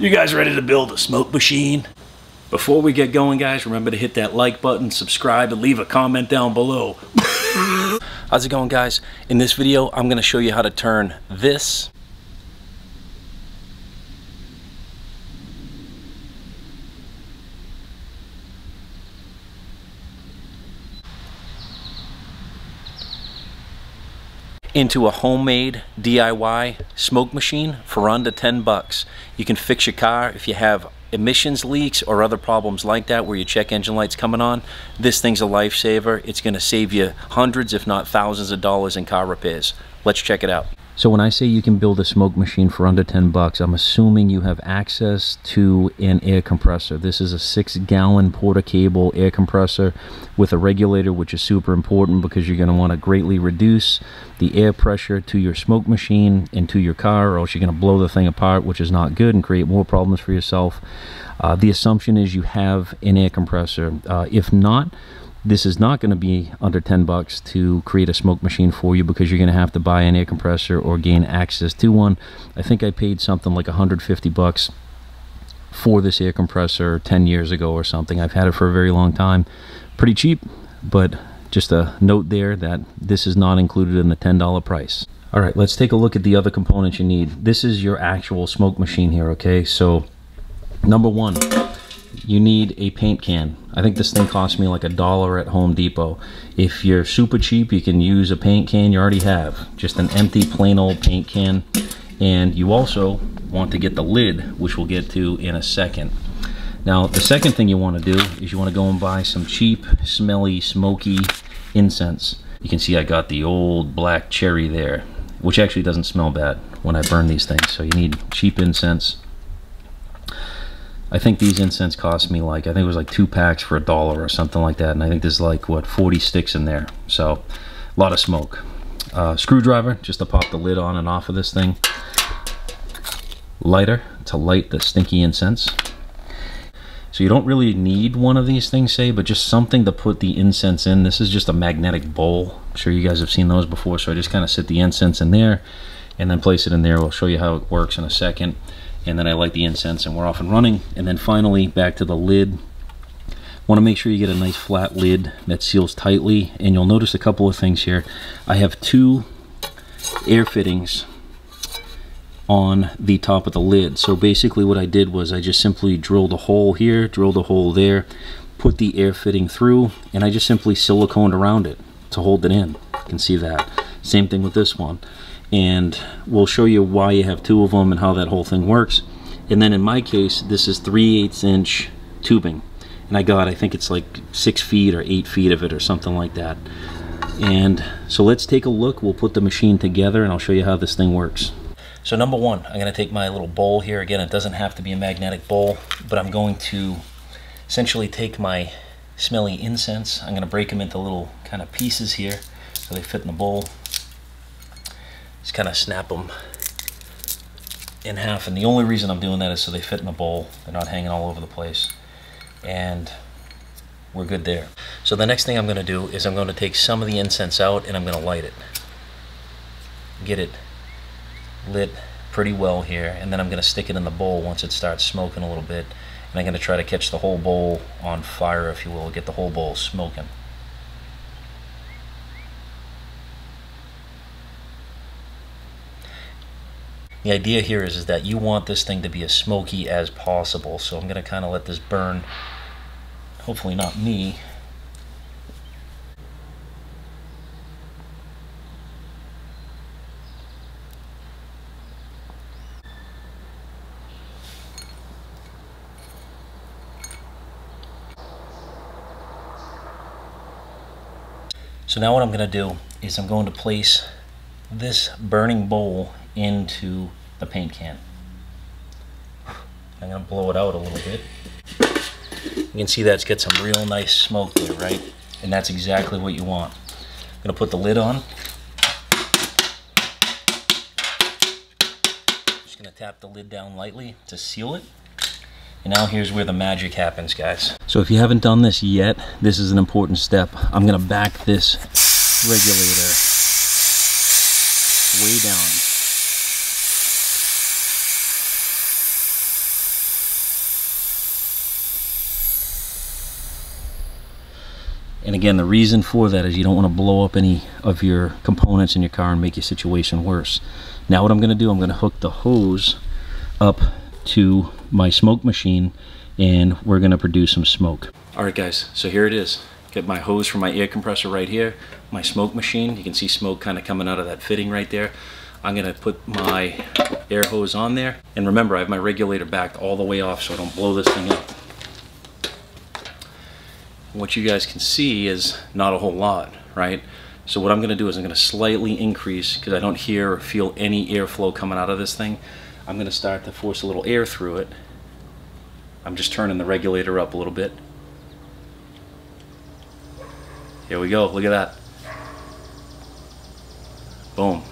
You guys ready to build a smoke machine? Before we get going, guys, remember to hit that like button, subscribe, and leave a comment down below. How's it going, guys? In this video, I'm going to show you how to turn this into a homemade DIY smoke machine for under 10 bucks. You can fix your car if you have emissions leaks or other problems like that where your check engine light's coming on. This thing's a lifesaver. It's going to save you hundreds if not thousands of dollars in car repairs. Let's check it out. So when I say you can build a smoke machine for under 10 bucks, I'm assuming you have access to an air compressor. This is a six gallon Porter-Cable air compressor with a regulator, which is super important because you're gonna wanna greatly reduce the air pressure to your smoke machine and to your car, or else you're gonna blow the thing apart, which is not good and create more problems for yourself. Uh, the assumption is you have an air compressor. Uh, if not, this is not going to be under 10 bucks to create a smoke machine for you because you're going to have to buy an air compressor or gain access to one. I think I paid something like 150 bucks for this air compressor 10 years ago or something. I've had it for a very long time. Pretty cheap, but just a note there that this is not included in the $10 price. All right, let's take a look at the other components you need. This is your actual smoke machine here, okay? So, number one, you need a paint can. I think this thing cost me like a dollar at Home Depot. If you're super cheap, you can use a paint can you already have. Just an empty, plain old paint can. And you also want to get the lid, which we'll get to in a second. Now, the second thing you want to do is you want to go and buy some cheap, smelly, smoky incense. You can see I got the old black cherry there, which actually doesn't smell bad when I burn these things. So you need cheap incense. I think these incense cost me like, I think it was like two packs for a dollar or something like that. And I think there's like, what, 40 sticks in there. So, a lot of smoke. Uh, screwdriver, just to pop the lid on and off of this thing. Lighter, to light the stinky incense. So you don't really need one of these things, say, but just something to put the incense in. This is just a magnetic bowl. I'm sure you guys have seen those before. So I just kind of sit the incense in there and then place it in there. We'll show you how it works in a second and then I light the incense and we're off and running. And then finally, back to the lid. Want to make sure you get a nice flat lid that seals tightly. And you'll notice a couple of things here. I have two air fittings on the top of the lid. So basically what I did was I just simply drilled a hole here, drilled a hole there, put the air fitting through, and I just simply siliconed around it to hold it in. You can see that. Same thing with this one and we'll show you why you have two of them and how that whole thing works. And then in my case, this is 3 8 inch tubing. And I got, I think it's like 6 feet or 8 feet of it or something like that. And so let's take a look. We'll put the machine together and I'll show you how this thing works. So number one, I'm going to take my little bowl here. Again, it doesn't have to be a magnetic bowl, but I'm going to essentially take my smelly incense. I'm going to break them into little kind of pieces here so they fit in the bowl just kind of snap them in half. And the only reason I'm doing that is so they fit in the bowl. They're not hanging all over the place. And we're good there. So the next thing I'm going to do is I'm going to take some of the incense out and I'm going to light it. Get it lit pretty well here. And then I'm going to stick it in the bowl once it starts smoking a little bit. And I'm going to try to catch the whole bowl on fire, if you will, get the whole bowl smoking. The idea here is, is that you want this thing to be as smoky as possible. So I'm going to kind of let this burn, hopefully not me. So now what I'm going to do is I'm going to place this burning bowl into the paint can. I'm to blow it out a little bit. You can see that's got some real nice smoke there, right? And that's exactly what you want. I'm to put the lid on. Just to tap the lid down lightly to seal it. And now here's where the magic happens, guys. So if you haven't done this yet, this is an important step. I'm gonna back this regulator way down. And again, the reason for that is you don't want to blow up any of your components in your car and make your situation worse. Now what I'm going to do, I'm going to hook the hose up to my smoke machine and we're going to produce some smoke. All right guys, so here it is. Get my hose from my air compressor right here, my smoke machine. You can see smoke kind of coming out of that fitting right there. I'm gonna put my air hose on there. And remember, I have my regulator backed all the way off so I don't blow this thing up. What you guys can see is not a whole lot, right? So what I'm gonna do is I'm gonna slightly increase, because I don't hear or feel any airflow coming out of this thing. I'm gonna start to force a little air through it. I'm just turning the regulator up a little bit. Here we go, look at that. Boom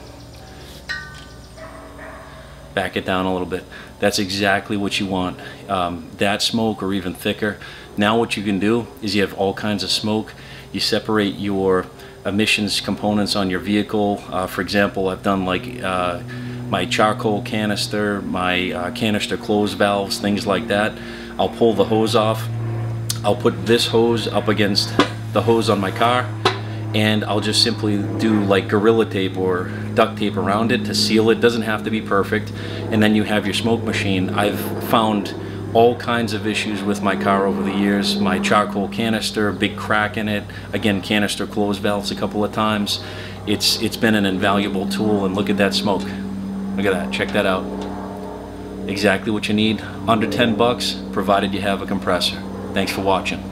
back it down a little bit. That's exactly what you want. Um, that smoke or even thicker. Now what you can do is you have all kinds of smoke. You separate your emissions components on your vehicle. Uh, for example, I've done like uh, my charcoal canister, my uh, canister close valves, things like that. I'll pull the hose off. I'll put this hose up against the hose on my car and I'll just simply do like gorilla tape or duct tape around it to seal it doesn't have to be perfect and then you have your smoke machine I've found all kinds of issues with my car over the years. My charcoal canister big crack in it. Again canister close valves a couple of times. It's it's been an invaluable tool and look at that smoke. Look at that. Check that out. Exactly what you need. Under 10 bucks provided you have a compressor. Thanks for watching